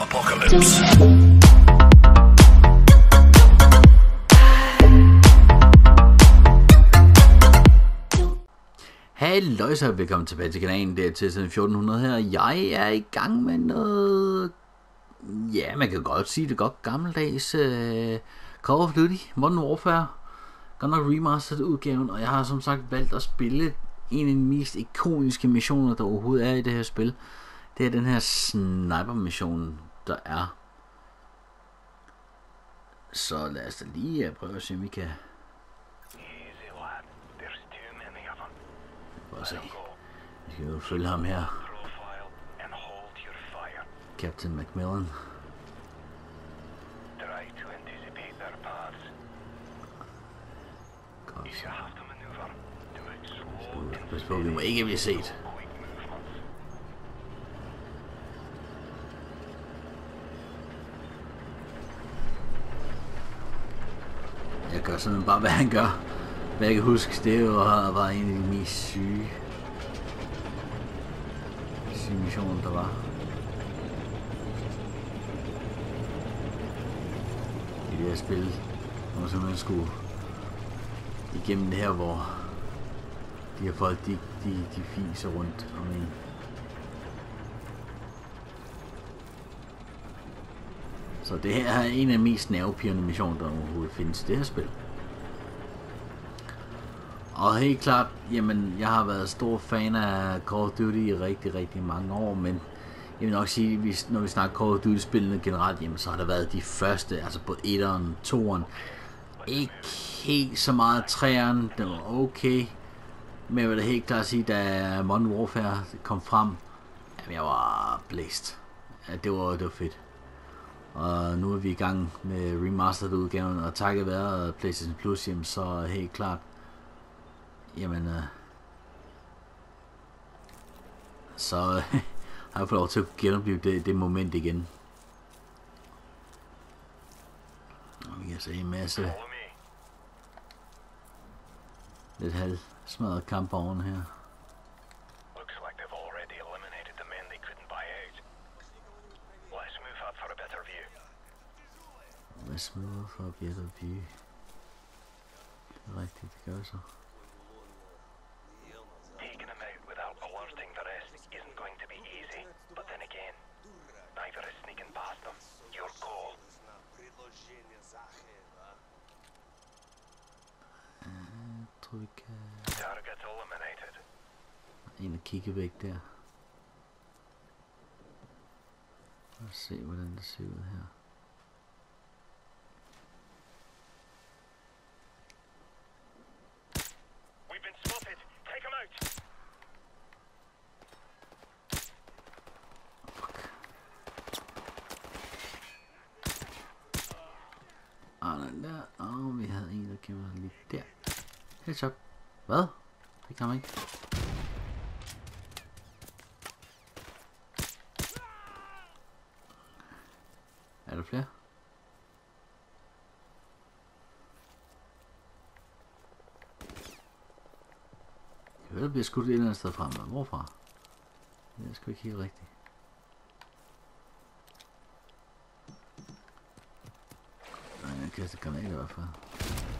Apocalypse. Hej så, velkommen tilbage til kanalen, det er til 1400 her. Jeg er i gang med noget, ja, man kan godt sige det godt gammeldags uh, Call of Duty, Modern Warfare. Godt nok remastered udgaven, og jeg har som sagt valgt at spille en af de mest ikoniske missioner, der overhovedet er i det her spil. Det er den her sniper mission, der er. Så lad os da lige uh, prøve at se, om vi kan prøve at se. Vi skal jo følge ham her. Captain Macmillan. Try to anticipate their paths. Godt. If you have to maneuver, do it slow Pas på, vi må ikke blive set. Jeg gør sådan bare, hvad han gør. Hvad jeg kan huske, det var, var en af de mest syge, syge missioner, der var. I det her spil, hvor man simpelthen skulle igennem det her, hvor de her folk, de, de, de fiser rundt om en. Så det her er en af de mest nervepirrende missioner, der overhovedet findes i det her spil. Og helt klart, jamen, jeg har været stor fan af Call of Duty i rigtig, rigtig mange år, men jeg vil nok sige, hvis, når vi snakker Call of Duty-spillene generelt, jamen, så har der været de første, altså på 1'eren, 2'eren. Ikke helt så meget 3'eren, den var okay. Men jeg vil da helt klart sige, da Modern Warfare kom frem, jamen, jeg var blæst. Ja, det var, det var fedt. Og nu er vi i gang med remastered udgaven, og takket være PlayStation Plus, jamen, så helt klart, jamen, øh, så øh, har jeg fået lov til at genopleve det, det moment igen. Og vi kan se en masse lidt halv smadret kamp oven her. small for the other view. I like the goes on. Taking him out without alerting the rest isn't going to be easy, but then again, neither is sneaking past them. Your call. And we can... Target's eliminated. In a gigabit there. Let's see what in the suit here. Hvad? Det kan man ikke. Er der flere? Jeg hører, der bliver skudt et eller andet sted fra, men hvorfra? Det er sgu ikke helt rigtigt. Nej, jeg kaster granater i hvert fald.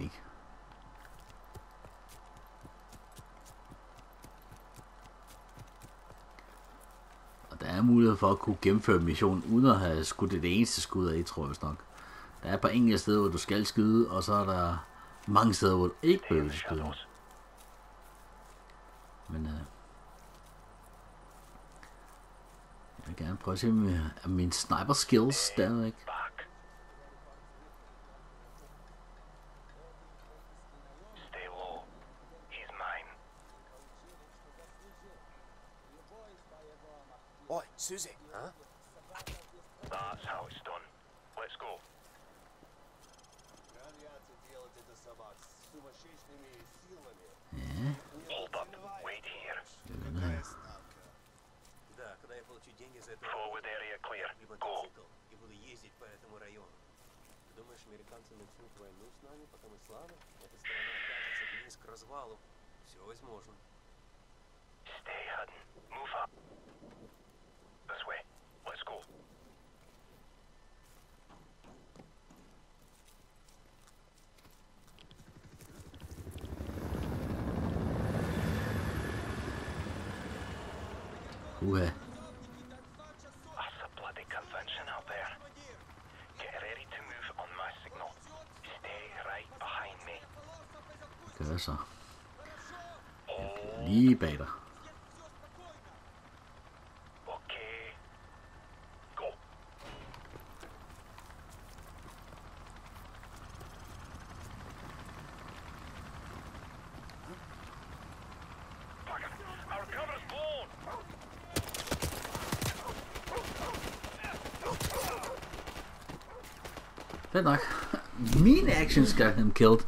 for at kunne gennemføre missionen uden at have skudt det eneste skud af, tror jeg nok. Der er et par enkelte steder, hvor du skal skyde, og så er der mange steder, hvor du ikke behøver at skyde. Men øh, jeg vil gerne prøve at se, om min sniper skills stadigvæk. Susie, huh? That's how it's done. Let's go. Силами. Hold up. Wait here. Forward area clear. Go. мотоцикл, и буду ездить по этому району. Ты думаешь, американцы начнут войну с нами, пока мы слабы? Эта страна окажется близ к развалу. Все возможно. Stay hidden. Move up. This way. Let's go. Uha. That's a bloody convention out there. Get ready to move on my signal. Stay right behind me. Gør er så. Oh. Lige bag dig. fedt nok. Actions got him killed.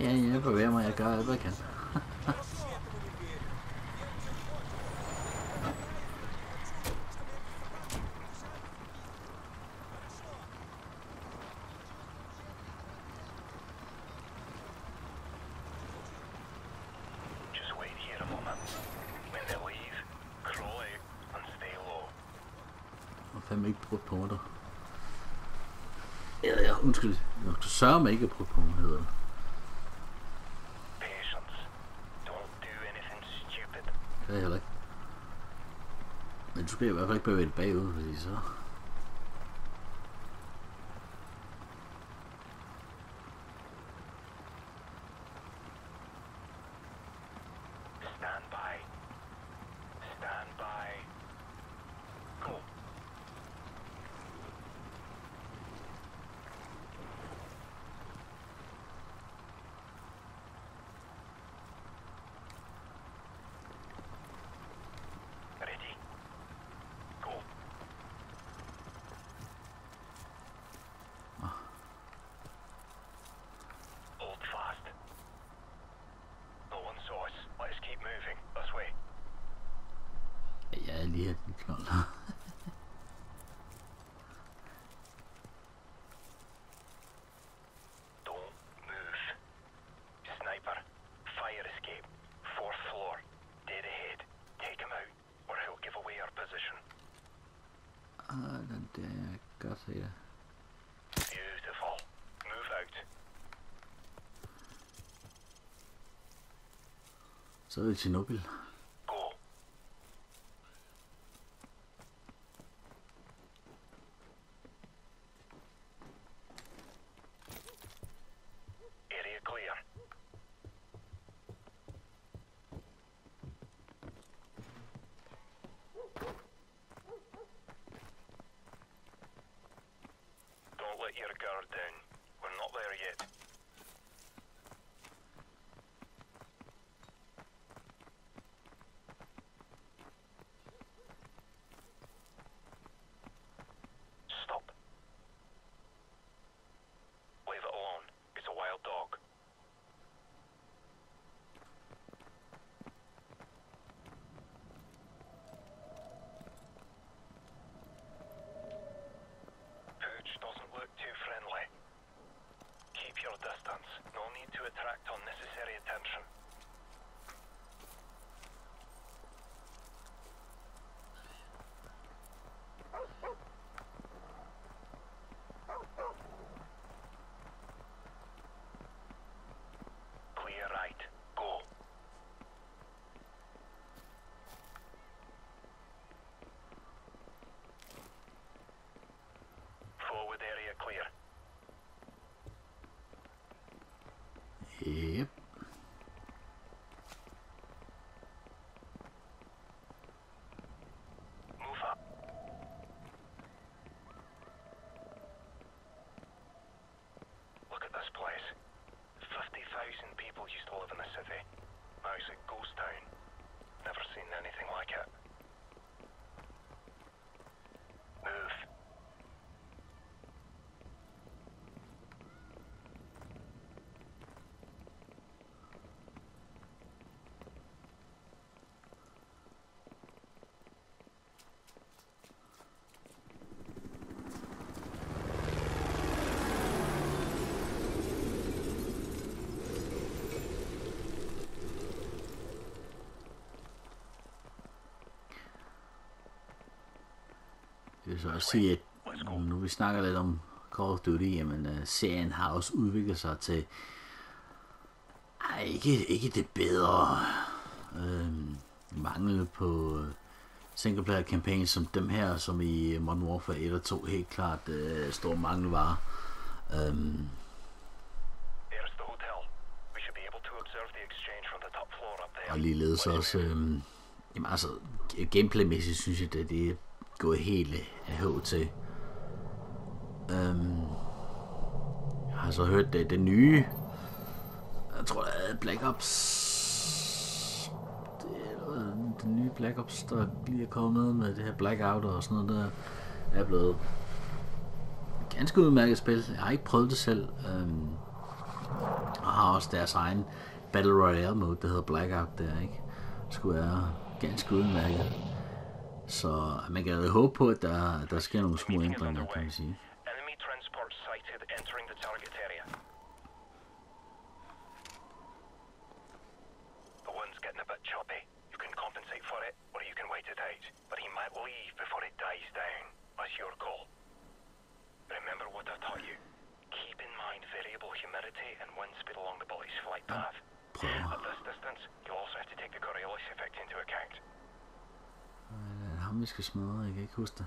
Ja, jeg bevæger mig. Jeg gør alt, hvad jeg kan. Jeg fandme ikke brugt på der. Eller, ja, undskyld. Du sørger mig ikke at bruge på PSP, bah, avec PVLP, hein, je dis ça. Move out. Så er det Tjernobyl. Det vil så også sige, at nu vi snakker lidt om Call of Duty, jamen uh, serien har også udviklet sig til ej, ikke, ikke det bedre øhm, mangel på øh, single player campaigns som dem her, som i Modern Warfare 1 og 2 helt klart øh, stor mangel var. There's the hotel. We should be able to observe the exchange from the top floor up there. og ligeledes også, øhm, jamen altså, gameplaymæssigt synes jeg, det er gået helt af høv til. Øhm, jeg har så hørt det, det nye, jeg tror det er Black Ops, det er øh, det nye Black Ops, der lige er kommet med det her Blackout og sådan noget der, er blevet ganske udmærket spil. Jeg har ikke prøvet det selv, øhm, og har også deres egen Battle Royale mode, der hedder Blackout der, ikke? Skulle være ganske udmærket. Så man kan jo håbe på, at der, der sker nogle små ændringer, kan man sige. Ham, vi skal smadre? Jeg kan ikke huske det.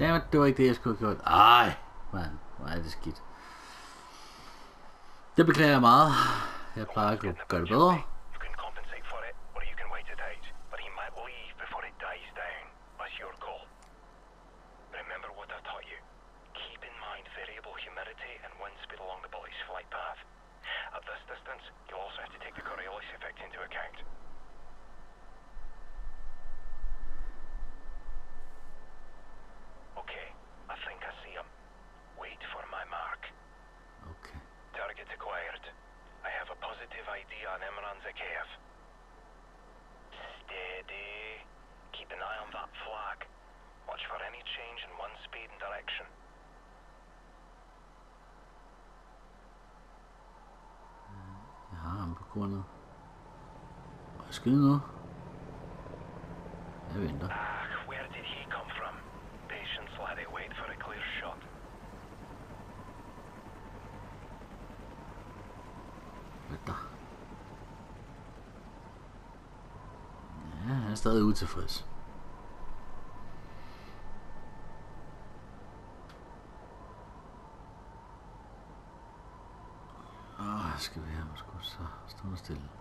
Dammit, det var ikke det, jeg skulle have gjort. Ej, mand, hvor er det skidt. Det beklager jeg meget. Jeg plejer at kunne gøre det bedre. Ah, where did he come from? Patience, laddie. Wait for a clear shot. Venter. Ja, han er stadig utilfreds. Åh, skal vi have sgu så stå stille.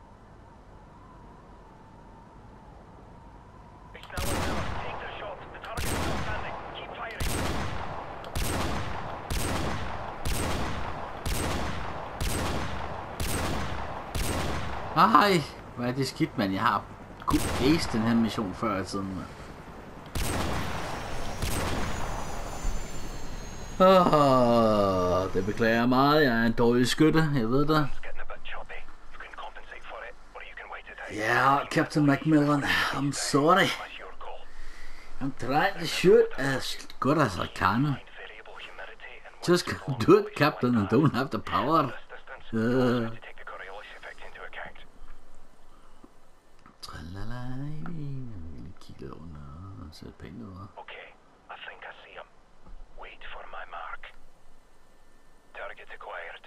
Ej, hvor er det skidt, mand. Jeg har kunne ace den her mission før i tiden, mand. Oh, det beklager jeg meget. Jeg er en dårlig skytte, jeg ved det. Ja, Yeah, Captain Macmillan, I'm sorry. I'm trying to shoot as good as I can. Just do it, Captain. and don't have the power. Uh. That's a. Okay, I think I see him. Wait for my mark. Target acquired.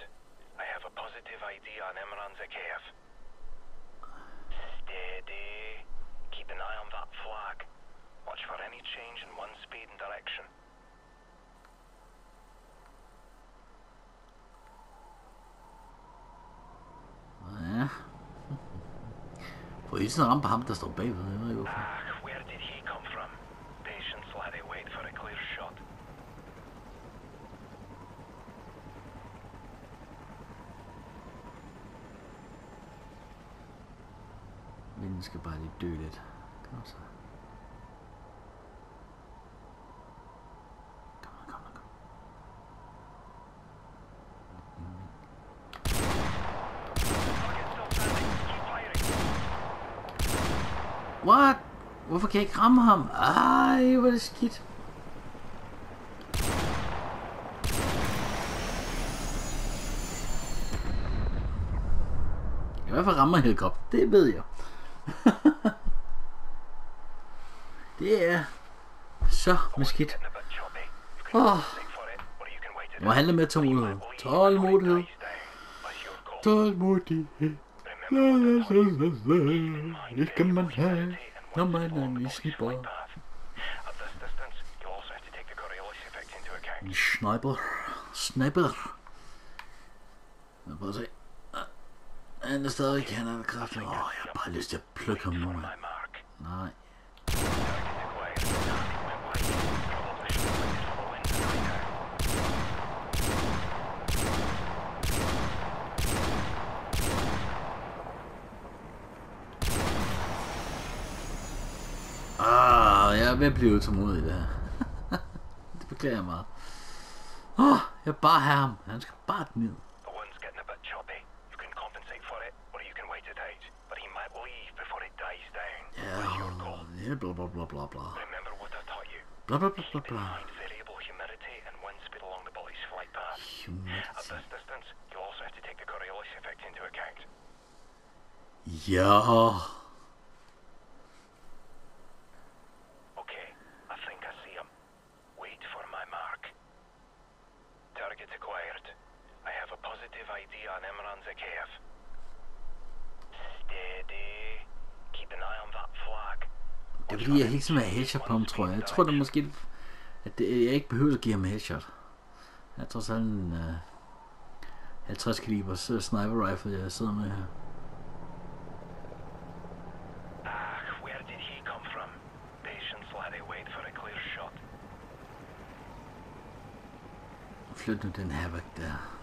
I have a positive ID on Emran Zakeyev. Steady. Keep an eye on that flag. Watch for any change in one speed and direction. Well, yeah. well, he's not on behind us, though, baby. Den skal bare lige dø lidt. Kom så. Kom kom kom. What? Hvorfor kan jeg ikke ramme ham? Ej, hvor er det skidt. Jeg kan i hvert fald ramme helikopter, det ved jeg. det er så meskidt. Oh. Åh, jeg må handle med tålmodighed. Tålmodighed. Tålmodighed. La, la, la, la, la. Det skal man have, når man er en to take the Coriolis effect into account. Sniper. Sniper. Lad os se. Han er stadig, han er kraftig. Åh, jeg har bare lyst til at plukke ham nu. Nej. Ah, jeg er ved at blive utålmodig i det her. det beklager jeg meget. Åh, oh, jeg vil bare have ham. Han skal bare ned. here, blah blah blah blah blah. Remember what I taught you. Blah blah blah blah blah. variable humidity and wind speed along the flight path. Humidity. At this distance, you also have to take the Coriolis effect into account. Yeah. Vil have headshot på ham, tror jeg. Jeg tror, det er måske, at det, jeg ikke behøver at give ham headshot. Jeg tror sådan en uh, 50 kalibers uh, sniper rifle, jeg sidder med her. Flyt nu den havoc der.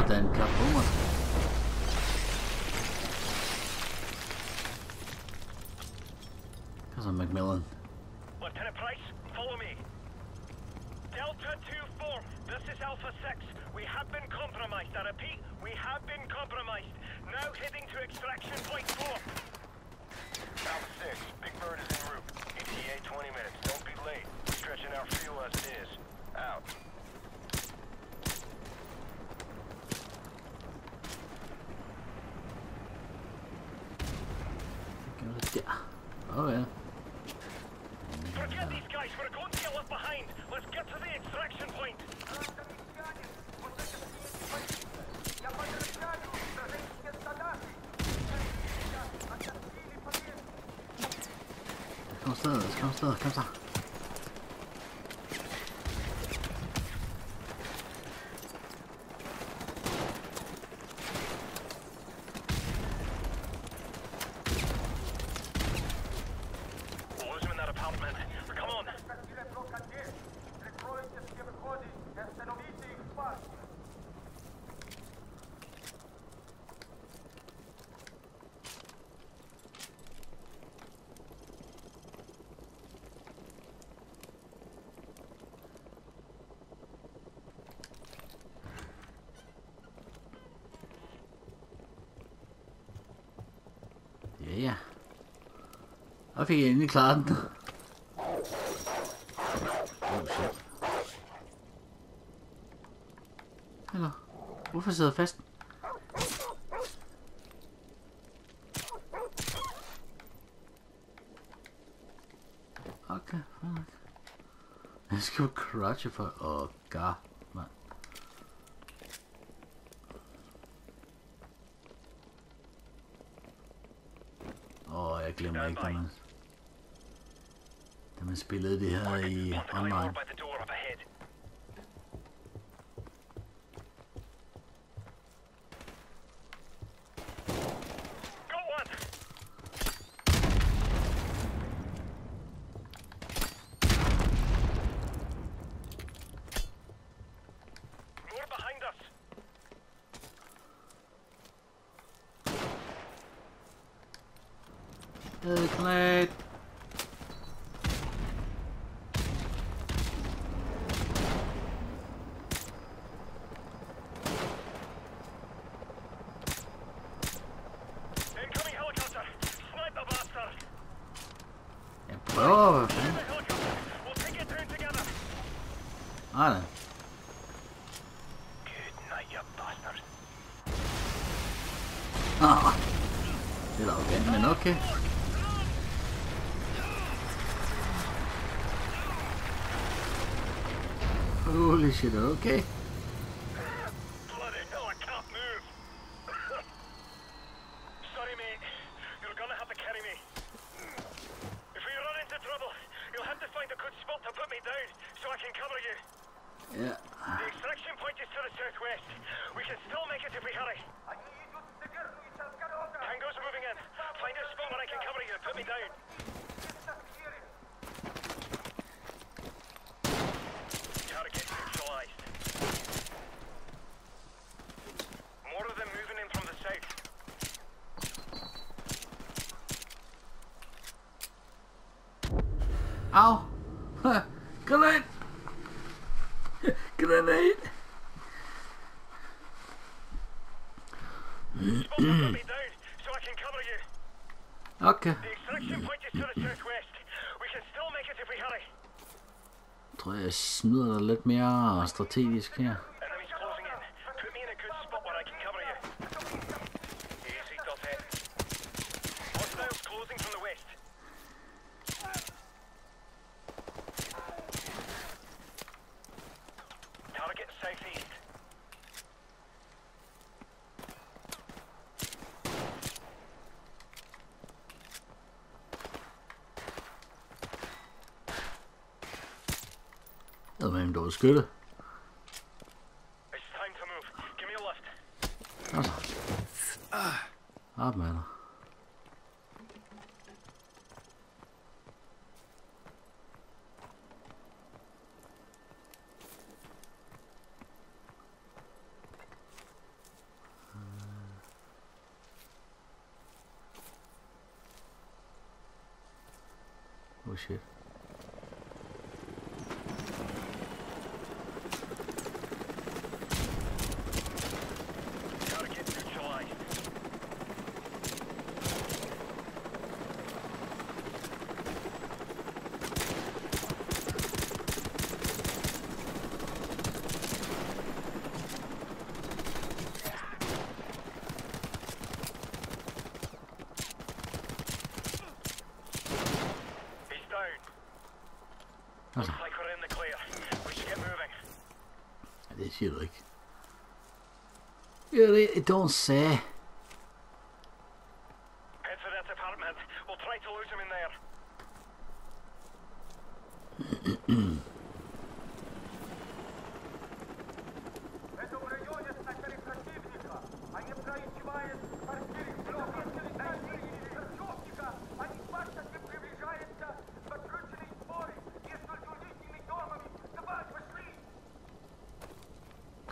Adélica, vamos Åh ja. Forget these guys. We're going to get left behind. Let's get to the extraction point. Kom afsted, kom afsted, kom så. Og fik jeg endelig klaret den. Oh shit. Eller, hvorfor sidder fast? Okay, fuck. Jeg skal jo crutche for... Åh, oh, god, mand. Åh, oh, jeg glemmer ikke det, mand man spillede det her i online. Anna. Good. Ah, oh. you're all getting okay. Holy shit, okay. grenade. okay. Jeg tror, jeg smider dig lidt mere strategisk her. scooter. It's time to ah. Ah, uh. Oh shit. if you like. Really, it don't say.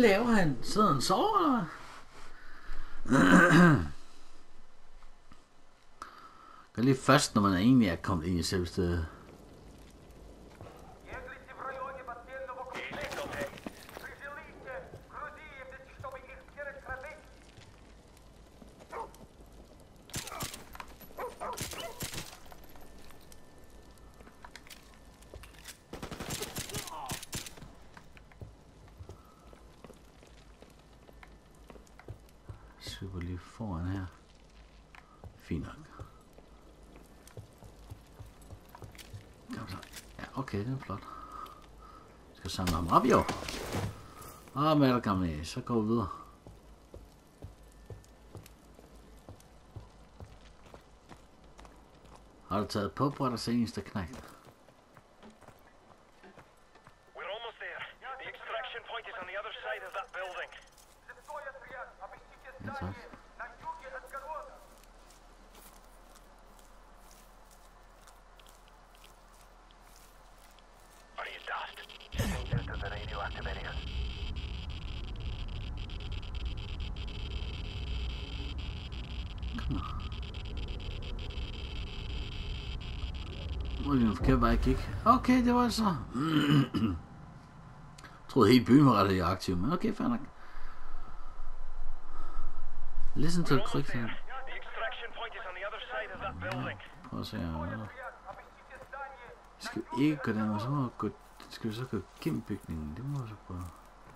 laver han? Sidder han sover, eller? Gør lige først, når man egentlig er kommet ind i selve stedet. Okay, det er flot. Jeg skal samle ham op, jo. Ah, med gamle, så går vi videre. Har du taget på på dig seneste knægt? gik. Okay, det var altså... jeg troede hele byen var ret aktiv, men okay, fair nok. Listen to the click there. Prøv at se her. Skal ikke gå den, og så må vi gå... Skal vi så gå gennem bygningen? Det må vi så prøve.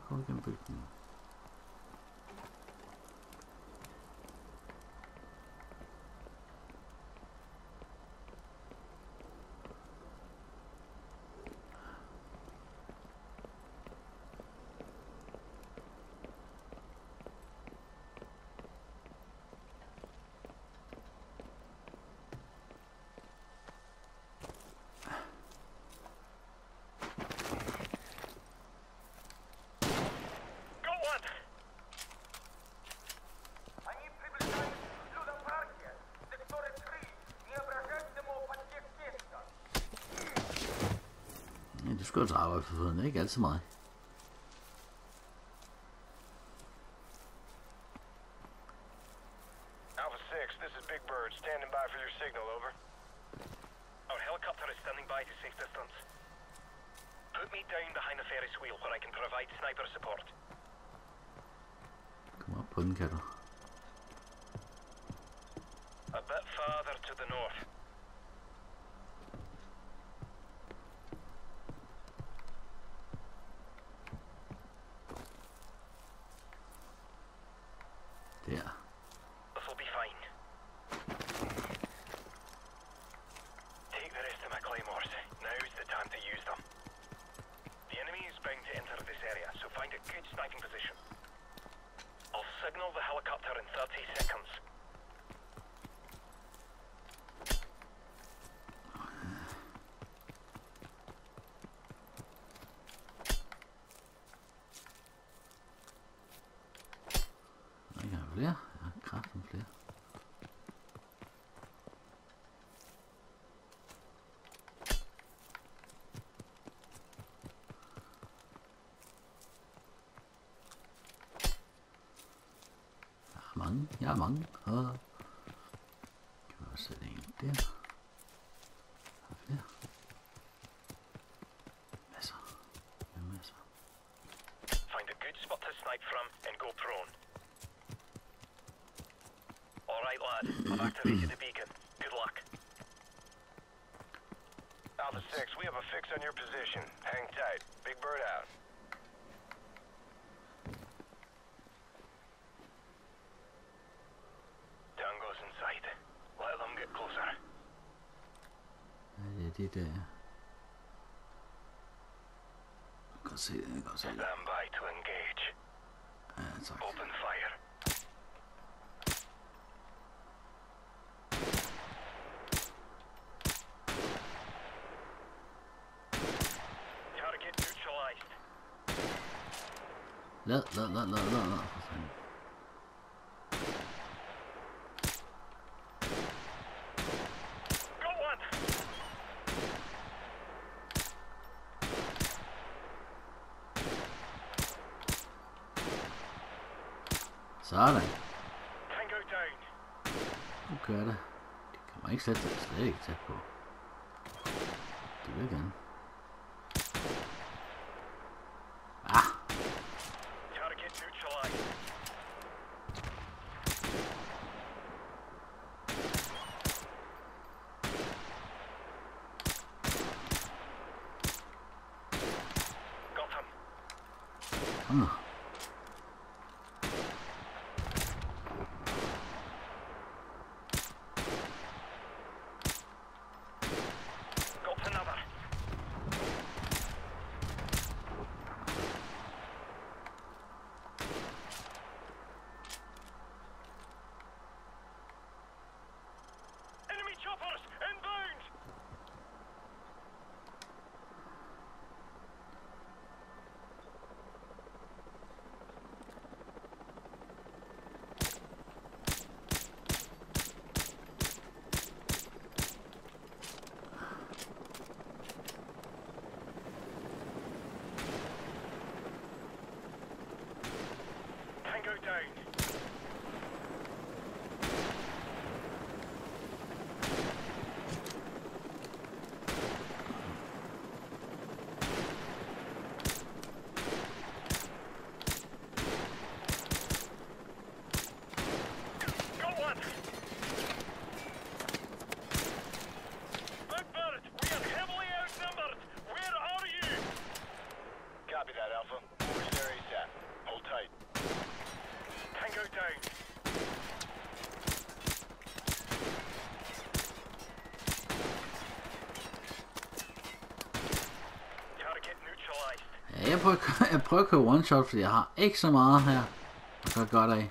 Gå gennem bygningen. Ja, du skal arbejde for fødderne, ikke alt så meget. Er er mange. Og kan vi også sætte en der. Er Ja, masser. Find a good spot to snipe from and go prone. Alright, lad. I've activated the beacon. Good luck. Alpha 6, we have a fix on your position. Hang tight. Big Bird out. did there. I can see I can see. Stand by to engage. Uh, Open fire. Target neutralized. Look, look, look, look, look, look. danger. Jeg prøver, at køre- at køre one shot, fordi jeg har ikke så meget her. Jeg kan godt af.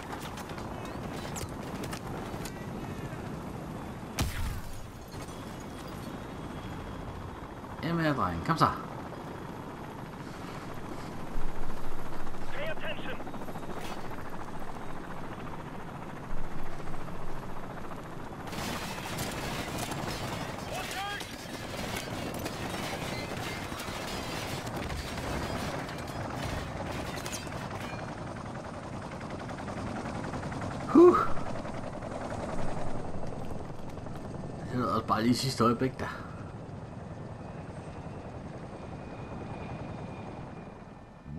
Kom så. Huh. Det var også bare lige sidste øjeblik der.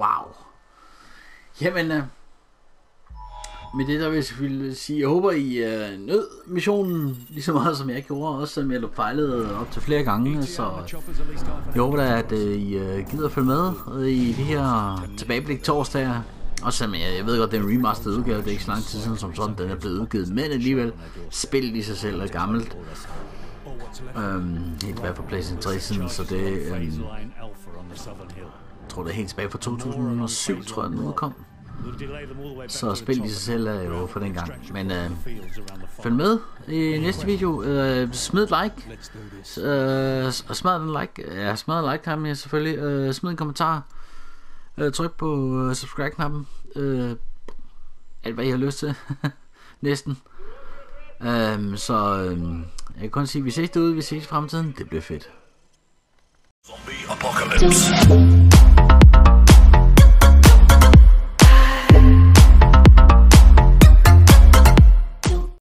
Wow. Jamen, øh, med det der vil jeg selvfølgelig sige, jeg håber I øh, nød missionen lige så meget som jeg gjorde, også selvom jeg fejlede op til flere gange, så jeg håber da, at øh, I øh, gider at følge med i det her tilbageblik torsdag. Og selvom jeg, jeg ved godt, det er en remastered udgave, det er ikke så lang tid siden som sådan, den er blevet udgivet, men alligevel, spillet i sig selv er gammelt. Øhm, helt tilbage fra PlayStation 3 siden, så det, øhm, tror det er helt tilbage fra 2007, tror jeg den udkom. Så spil i sig selv er jo for den gang. Men øh, følg med i næste video. Øh, smid et like. Øh, og smid en like. Ja, smad en like ham, jeg selvfølgelig. Øh, smid en kommentar. Øh, tryk på øh, subscribe-knappen. Øh, alt hvad I har lyst til. Næsten. Øh, så øh, jeg kan kun sige, at vi ses derude. Vi ses i fremtiden. Det bliver fedt. Zombie apocalypse.